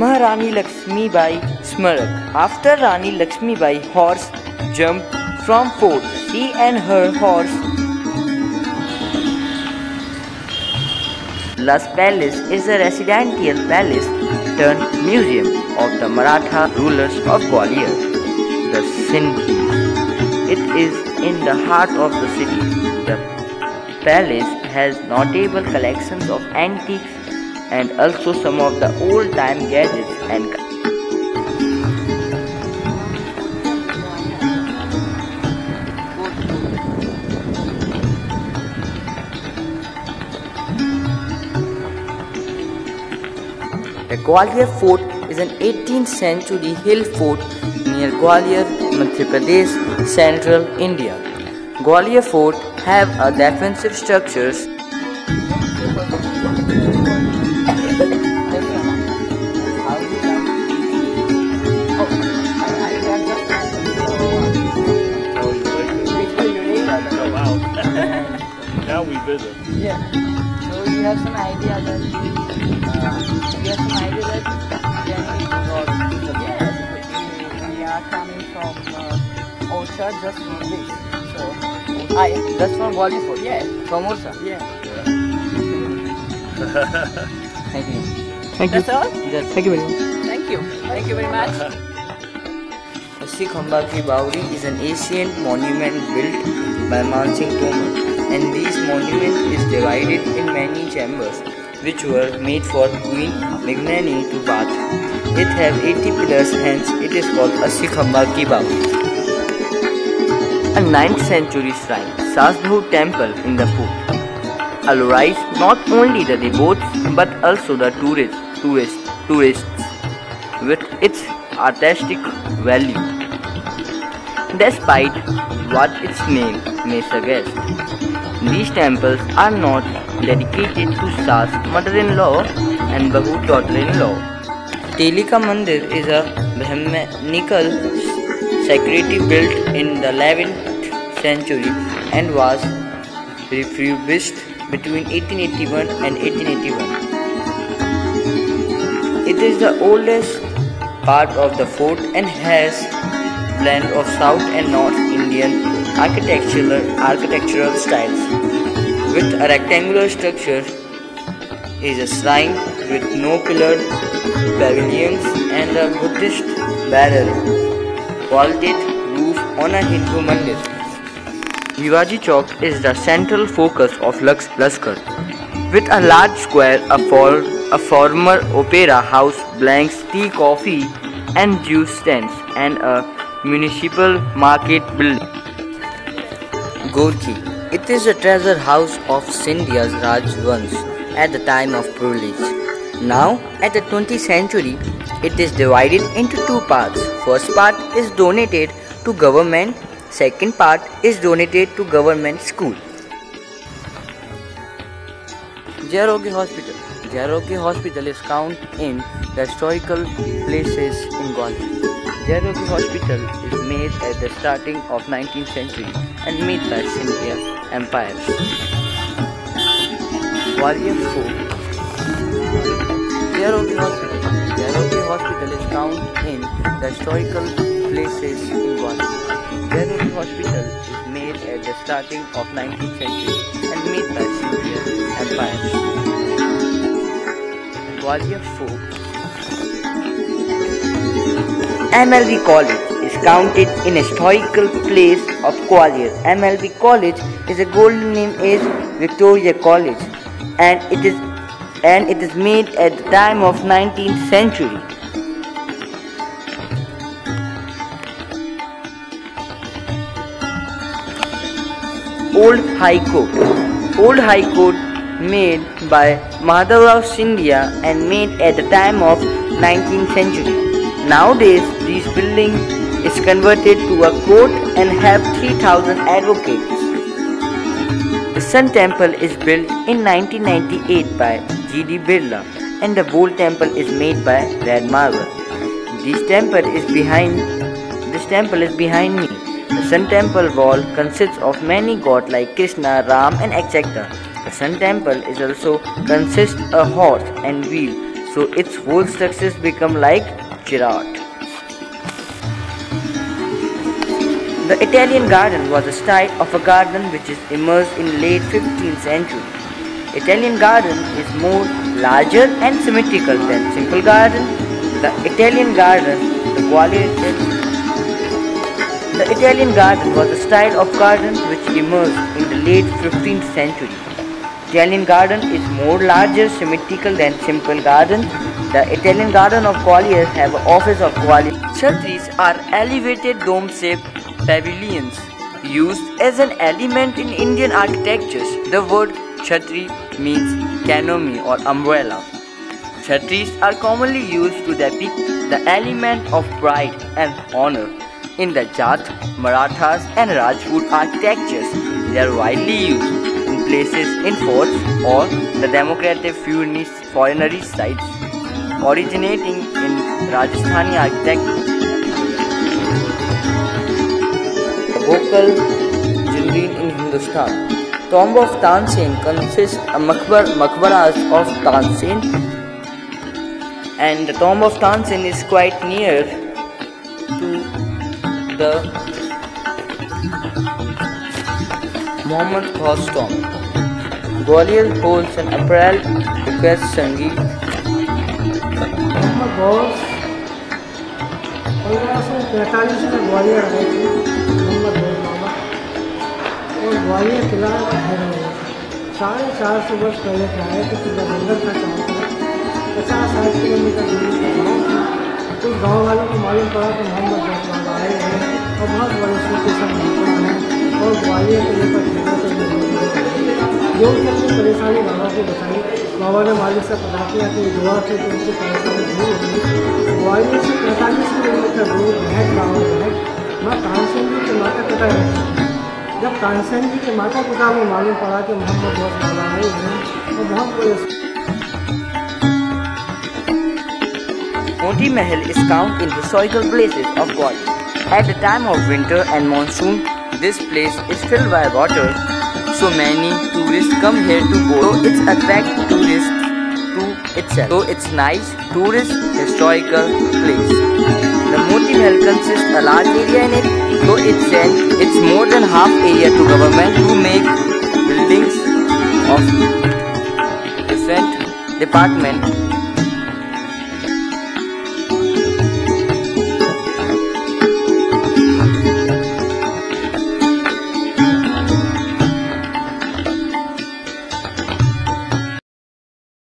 Maharani Lakshmi Bai Smarak. After Rani Lakshmi Bai horse jumped from fort, she and her horse Las Palace is a residential palace turned museum of the Maratha rulers of Gwalior, the Scindias. It is in the heart of the city. The palace has notable collections of antiques and also some of the old-time gadgets and The Gwalior Fort is an 18th century hill fort near Gwalior, Madhya Pradesh, central India. Gwalior Fort have a defensive structures now we visit. Yeah. So you have some idea that uh, you have some idea that Yes, we are coming from uh, Orchard just from this. So, I just from Bollywood. yeah, From Orsa. yeah. Thank you. Thank you. That's all? That's Thank you very much. Thank you. Thank you very much. Assi Khamba Ki Bauri is an ancient monument built by Mansingh Tomar and this monument is divided in many chambers which were made for Queen Mrignayani to bath. It have 80 pillars hence it is called Assi Khamba Ki Bauri. A 9th century shrine, Sas-Bahu temple in the fort. Alluring not only the devotees but also the tourists, tourists, tourists with its artistic value. Despite what its name may suggest, these temples are not dedicated to Sas mother-in-law and Bahu daughter-in-law. Teli Ka Mandir is a Brahmanical sanctuary built in the 11th century and was refurbished between 1881 and 1881. It is the oldest part of the fort and has blend of South and North Indian architectural architectural styles. With a rectangular structure is a shrine with no pillared pavilions and a Buddhist barrel vaulted roof on a Hindu mandir. Jiwaji Chowk is the central focus of Lux Lashkar. With a large square, a, for, a former opera house, blanks, tea, coffee, and juice stands, and a municipal market building. Gorkhi. It is a treasure house of Scindia's Rajvans at the time of privilege. Now, at the 20th century, it is divided into two parts. First part is donated to government, second part is donated to government school. Jayarogya Hospital. Jayarogya Hospital is counted in the historical places in Gwalior. Jayarogya Hospital is made at the starting of 19th century and made by Scindia Empire. Gwalior Fort. Jayarogya Hospital. Jayarogya Hospital is counted in the historical places in Gwalior. Jayarogya Hospital is made at the starting of 19th century and made by Scindia Empire. Gwalior MLB College is counted in historical place of Gwalior. MLB College is a golden name is Victoria College and it is and it is made at the time of 19th century. Old High Court. Old High Court made by Madhavrao Scindia and made at the time of 19th century. Nowadays, this building is converted to a court and have 3000 advocates. The Sun Temple is built in 1998 by G.D. Birla and the Bull Temple is made by Red Marble. This temple is behind this temple is behind me. The Sun Temple wall consists of many gods like Krishna, Ram and etc. The Sun Temple is also consists a horse and wheel so its whole structures become like giraffe. The Italian garden was a style of a garden which is emerged in late 15th century. Italian garden is more larger and symmetrical than simple garden. The Italian garden, the Gwalior The Italian garden was a style of garden which emerged in the late 15th century. Italian garden is more larger, symmetrical than simple garden. The Italian garden of Gwalior have office of Gwalior. Chhatris are elevated dome-shaped pavilions used as an element in Indian architectures. The word chhatri means canopy or umbrella. Chhatris are commonly used to depict the element of pride and honor. In the Jat, Marathas and Rajput architectures, they are widely used places in forts or the democratic funerary sites, originating in Rajasthani architecture. vocal Jinrin in Hindustan. Tomb of Tansen consists of makbar, makbaras of Tansen and the tomb of Tansen is quite near to the Muhammad Ghaus tomb. Gwalior holds an April request Sangeet. Mohammad Ghaus पंद्रह सौ पैंतालीस में ग्वालियर आए थे मोहम्मद बाबा और ग्वालियर किला साढ़े चार सौ वर्ष पहले के आए थे कि बंदर का था पचास साठ किलोमीटर दूरी का गाँव था उस गाँव वालों को मालूम पड़ा कि मोहम्मद बाबा आए हैं और बहुत बड़े के सब महात्मा हैं और ग्वालियर के लेकर घेरे से जो उनकी अपनी परेशानी बाबा को बताई बाबा ने मालिक से पता किया कि दुआ की तो उनकी परेशानी दूर होगी ग्वालियर से पैंतालीस किलोमीटर दूर महक गाँव महक माँ तानसेन जी के माता पिता रहते थे जब तानसेन जी के माता पिता को मालूम पड़ा कि मोहम्मद गौस बाबा आए हैं तो बहुत Moti Mahal is counted in historical places of Gwalior. At the time of winter and monsoon, this place is filled by water, so many tourists come here to go. So it's attract tourists to itself. So it's nice tourist historical place. The Moti Mahal consists a large area in it, so it's sent it's more than half area to government to make buildings of different department